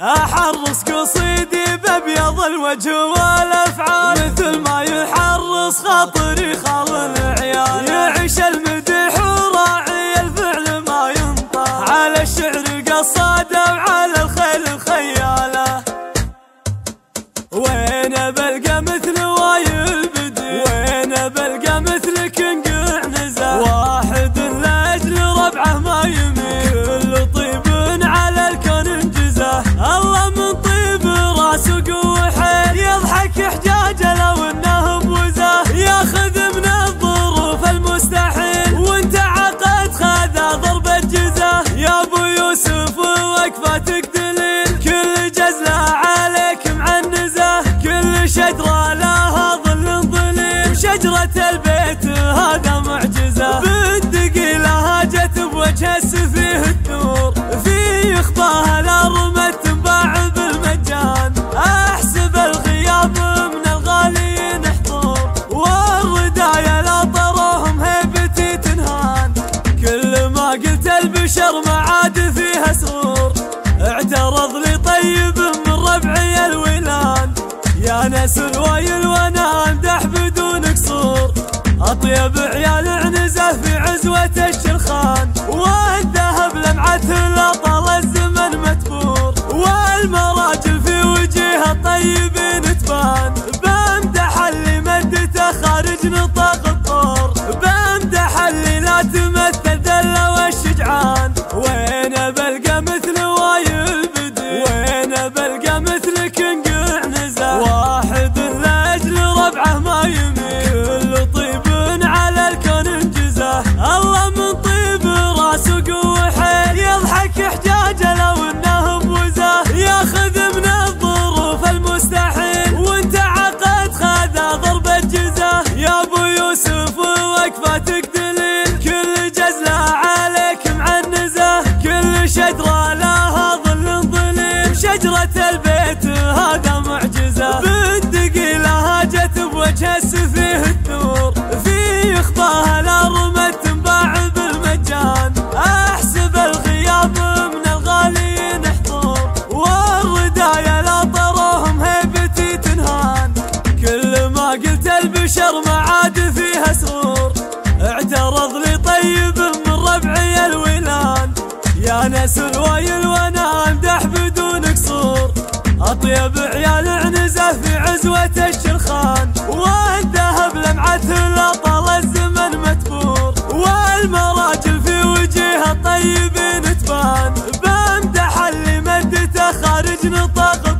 أحرص قصيدي بأبيض الوجه والأفعال. مثل ما يحرص خاطري خال العيال. يعيش المدح وراعي الفعل ما ينطق. على الشعر قصاده وعلى الخيل الخياله. وين بلقى مثل وايل قلت البشر ما عاد فيها سرور. اعترض لي طيب من ربعي الولان يا ناس الوايل وأنا أمدح بدون قصور أطيب عيال عنزة في عزوة الشر take this. طيب عيال عنزة في عزوة الشرخان والذهب لمعته لا طال الزمن متبور والمراجل في وجهها الطيبين تبان بمدح اللي مدته خارج نطاق